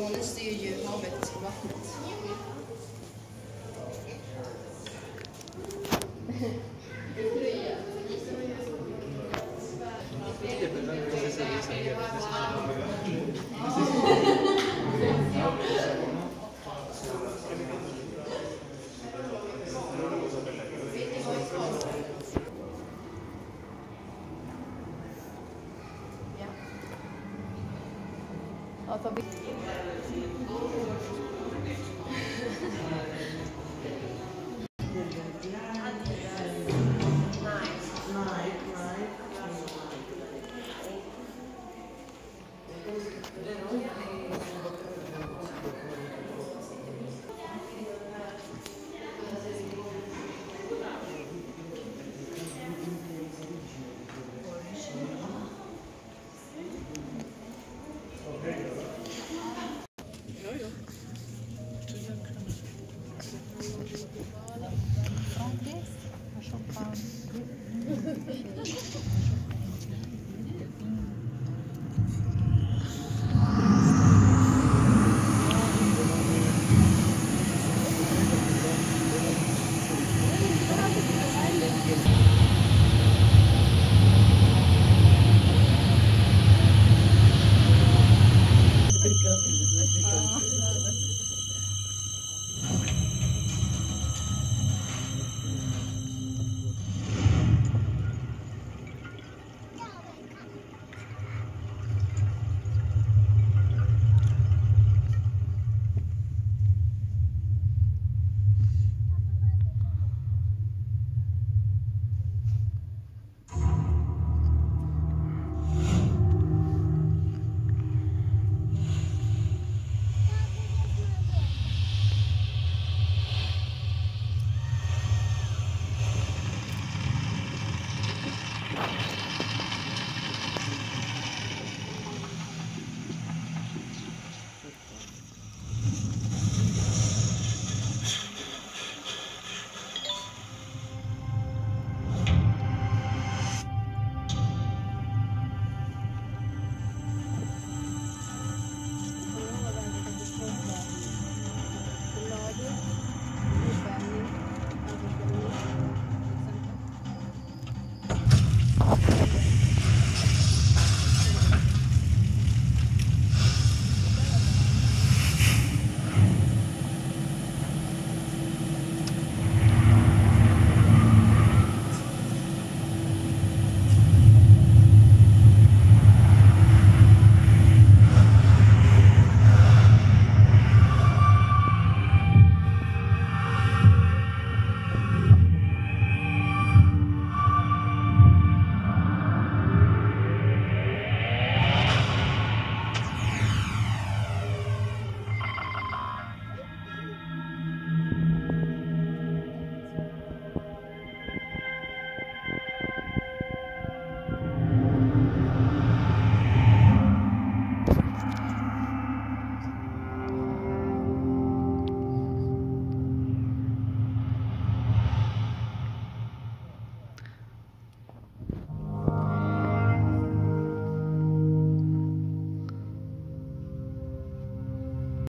Månen styr ju havet och vattnet. Ja. alfabet